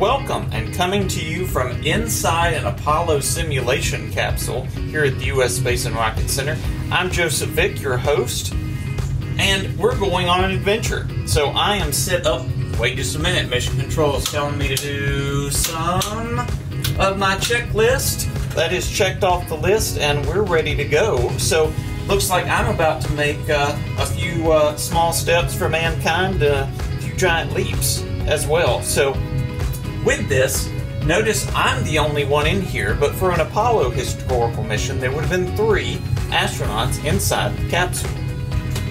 welcome and coming to you from inside an Apollo simulation capsule here at the U.S. Space and Rocket Center. I'm Joseph Vick, your host, and we're going on an adventure. So I am set up. Wait just a minute. Mission Control is telling me to do some of my checklist. That is checked off the list, and we're ready to go. So looks like I'm about to make uh, a few uh, small steps for mankind, uh, a few giant leaps as well. So with this, notice I'm the only one in here, but for an Apollo historical mission, there would have been three astronauts inside the capsule.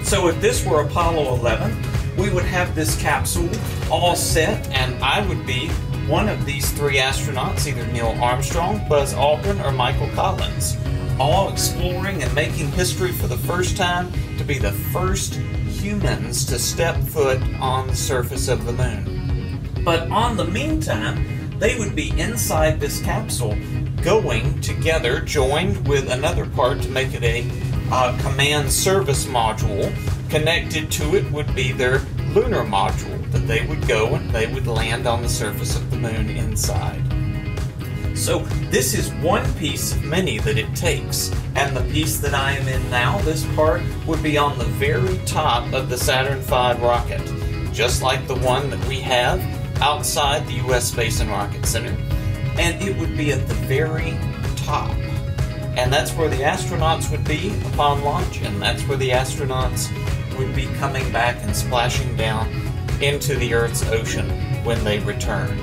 So if this were Apollo 11, we would have this capsule all set, and I would be one of these three astronauts, either Neil Armstrong, Buzz Aldrin, or Michael Collins, all exploring and making history for the first time to be the first humans to step foot on the surface of the moon. But on the meantime, they would be inside this capsule going together, joined with another part to make it a uh, command service module. Connected to it would be their lunar module that they would go and they would land on the surface of the moon inside. So this is one piece of many that it takes. And the piece that I am in now, this part, would be on the very top of the Saturn V rocket. Just like the one that we have outside the U.S. Space and Rocket Center, and it would be at the very top. And that's where the astronauts would be upon launch, and that's where the astronauts would be coming back and splashing down into the Earth's ocean when they return.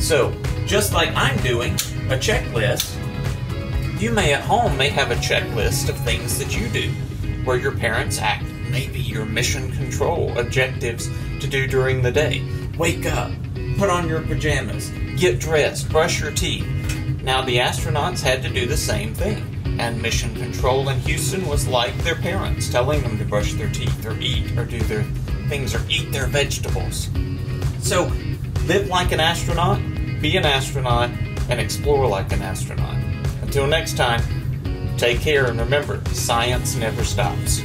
So, just like I'm doing a checklist, you may at home may have a checklist of things that you do, where your parents act, maybe your mission control objectives to do during the day. Wake up, put on your pajamas, get dressed, brush your teeth. Now, the astronauts had to do the same thing, and Mission Control in Houston was like their parents, telling them to brush their teeth or eat or do their things or eat their vegetables. So, live like an astronaut, be an astronaut, and explore like an astronaut. Until next time, take care and remember, science never stops.